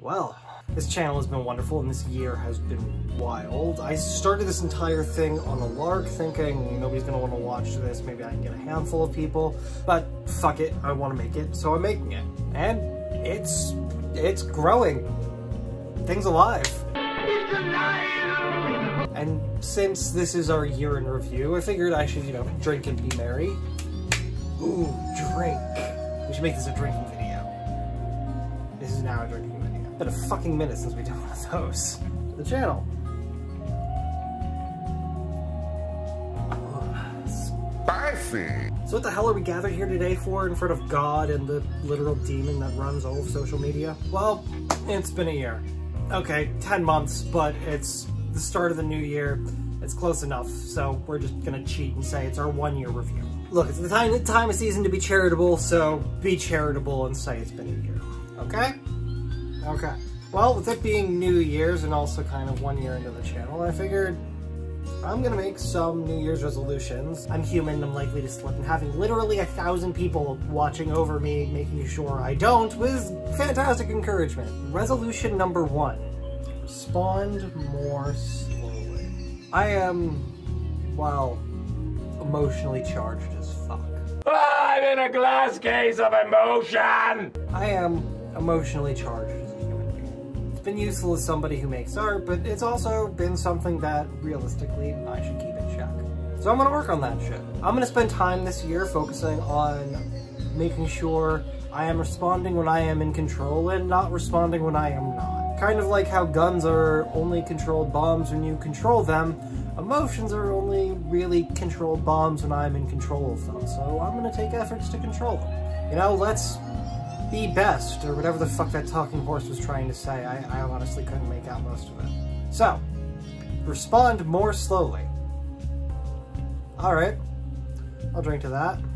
Well, this channel has been wonderful and this year has been wild. I started this entire thing on a lark thinking nobody's gonna wanna watch this, maybe I can get a handful of people, but fuck it, I wanna make it, so I'm making it. And it's, it's growing. Things alive. And since this is our year in review, I figured I should, you know, drink and be merry. Ooh, drink. We should make this a drinking video. This is now a drinking video. Been a fucking minute since we did one of those. To the channel. Spicy. So what the hell are we gathered here today for in front of God and the literal demon that runs all of social media? Well, it's been a year. Okay, 10 months, but it's the start of the new year. It's close enough, so we're just gonna cheat and say it's our one year review. Look, it's the time, time of season to be charitable, so be charitable and say it's been a year. Okay? Okay. Well, with it being New Year's and also kind of one year into the channel, I figured I'm gonna make some New Year's resolutions. I'm human, I'm likely to slip, and having literally a thousand people watching over me, making sure I don't, was fantastic encouragement. Resolution number one, respond more slowly. I am, well, emotionally charged as fuck. Ah, I'm in a glass case of emotion. I am emotionally charged been useful as somebody who makes art, but it's also been something that, realistically, I should keep in check. So I'm gonna work on that shit. I'm gonna spend time this year focusing on making sure I am responding when I am in control and not responding when I am not. Kind of like how guns are only controlled bombs when you control them, emotions are only really controlled bombs when I'm in control of them. So I'm gonna take efforts to control them. You know, let's be best, or whatever the fuck that talking horse was trying to say. I, I honestly couldn't make out most of it. So, respond more slowly. Alright, I'll drink to that.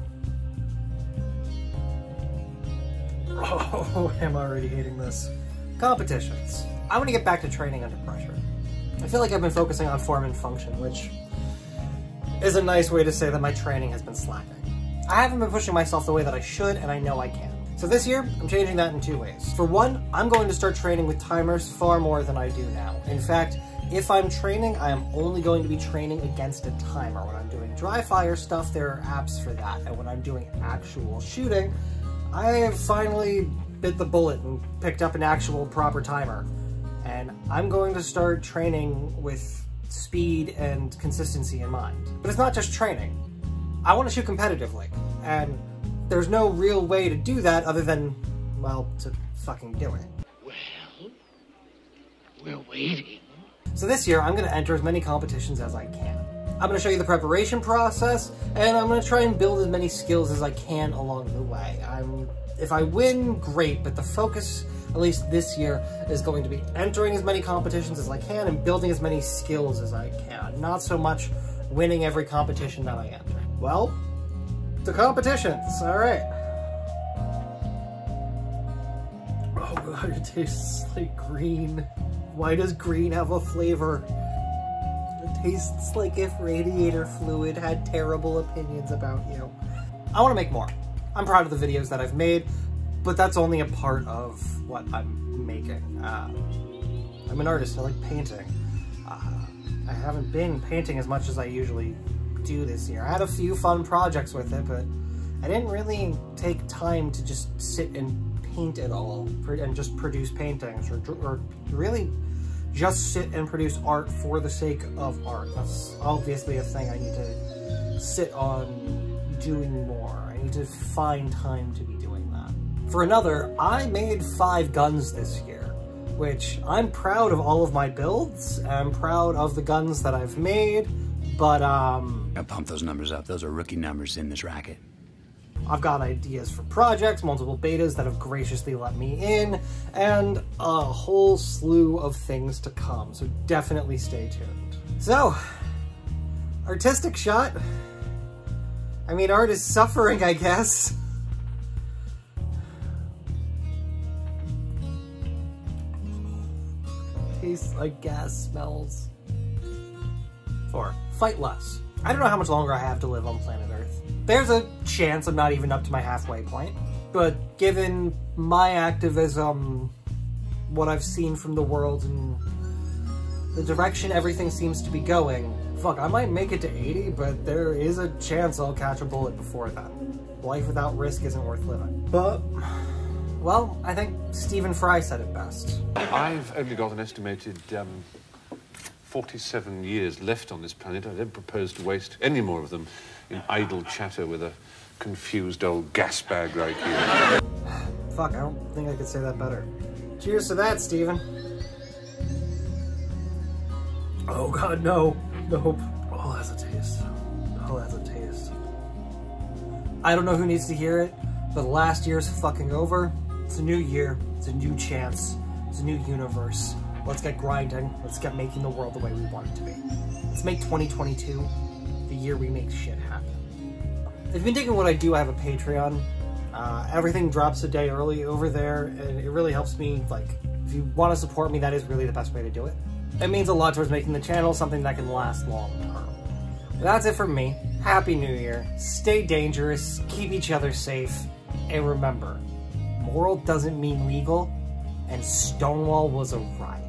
Oh, I'm already hating this. Competitions. I want to get back to training under pressure. I feel like I've been focusing on form and function, which is a nice way to say that my training has been slacking. I haven't been pushing myself the way that I should, and I know I can. So this year, I'm changing that in two ways. For one, I'm going to start training with timers far more than I do now. In fact, if I'm training, I am only going to be training against a timer. When I'm doing dry fire stuff, there are apps for that. And when I'm doing actual shooting, I have finally bit the bullet and picked up an actual proper timer. And I'm going to start training with speed and consistency in mind. But it's not just training. I want to shoot competitively. And there's no real way to do that other than, well, to fucking do it. Well, we're waiting. So this year, I'm going to enter as many competitions as I can. I'm going to show you the preparation process, and I'm going to try and build as many skills as I can along the way. I'm, if I win, great, but the focus, at least this year, is going to be entering as many competitions as I can and building as many skills as I can. Not so much winning every competition that I enter. Well, the competitions, all right. Oh god, it tastes like green. Why does green have a flavor? It tastes like if radiator fluid had terrible opinions about you. I want to make more. I'm proud of the videos that I've made, but that's only a part of what I'm making. Uh, I'm an artist, I like painting. Uh, I haven't been painting as much as I usually do this year. I had a few fun projects with it, but I didn't really take time to just sit and paint it all and just produce paintings or, or really just sit and produce art for the sake of art. That's obviously a thing I need to sit on doing more. I need to find time to be doing that. For another, I made five guns this year, which I'm proud of all of my builds. I'm proud of the guns that I've made, but um... I pump those numbers up. Those are rookie numbers in this racket. I've got ideas for projects, multiple betas that have graciously let me in, and a whole slew of things to come, so definitely stay tuned. So, artistic shot. I mean, art is suffering, I guess. Tastes like gas smells. Four, fight less. I don't know how much longer I have to live on planet Earth. There's a chance I'm not even up to my halfway point, but given my activism what I've seen from the world and the direction everything seems to be going, fuck, I might make it to 80, but there is a chance I'll catch a bullet before then. Life without risk isn't worth living. But, well, I think Stephen Fry said it best. I've only got an estimated um, 47 years left on this planet. I don't propose to waste any more of them in idle chatter with a confused old gas bag like you. Fuck, I don't think I could say that better. Cheers to that, Stephen. Oh god, no. Nope. All has a taste. All has a taste. I don't know who needs to hear it, but last year's fucking over. It's a new year. It's a new chance. It's a new universe. Let's get grinding. Let's get making the world the way we want it to be. Let's make 2022 the year we make shit happen. If you've been digging what I do, I have a Patreon. Uh, everything drops a day early over there, and it really helps me, like, if you want to support me, that is really the best way to do it. It means a lot towards making the channel something that can last long term. That's it from me. Happy New Year. Stay dangerous, keep each other safe, and remember, moral doesn't mean legal, and Stonewall was a riot.